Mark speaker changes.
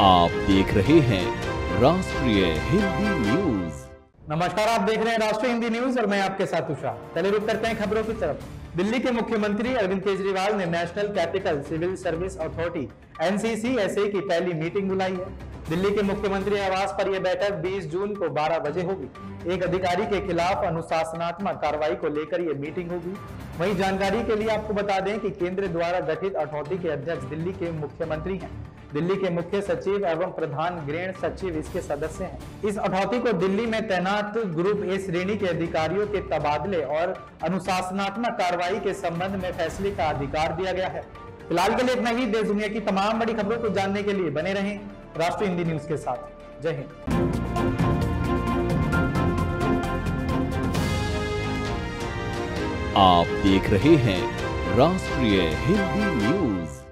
Speaker 1: आप देख रहे हैं राष्ट्रीय हिंदी न्यूज़।
Speaker 2: नमस्कार, आप देख रहे हैं राष्ट्रीय हिंदी न्यूज़ और मैं आपके साथ उषा। चलिए रुक करते हैं खबरों की तरफ़। दिल्ली के मुख्यमंत्री अरविंद केजरीवाल ने national capital civil service authority, NCC की पहली मीटिंग बुलाई है। दिल्ली के मुख्यमंत्री आवास पर यह बैठक 20 जून को 12 बजे होगी। एक अधिकारी के खिलाफ अनुशासनात्मक कार्रवाई को लेकर यह मीटिंग होगी। वहीं जानकारी के लिए आपको बता दें कि केंद्र द्वारा गठित अथॉरिटी के अध्यक्ष दिल्ली के मुख्यमंत्री हैं। दिल्ली के मुख्य सचिव एवं प्रधान गृह सचिव इसके सदस्य हैं। इस अथॉरिटी को दिल्ली में तैनात ग्रुप ए श्रेणी के अधिकारियों के तबादले और अनुशासनात्मक कार्रवाई के संबंध में फैसले का अधिकार दिया गया है। फ़िलहाल के लिए इतना ही। देश दुनिया की तमाम बड़ी खबरों को जानने के लिए बने रहें राष्ट्रीय हिंदी न्यूज़ के साथ। जय हिंद।
Speaker 1: आप देख रहे हैं राष्ट्रीय हिंदी न्यूज़।